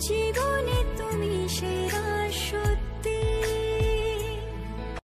জীবনে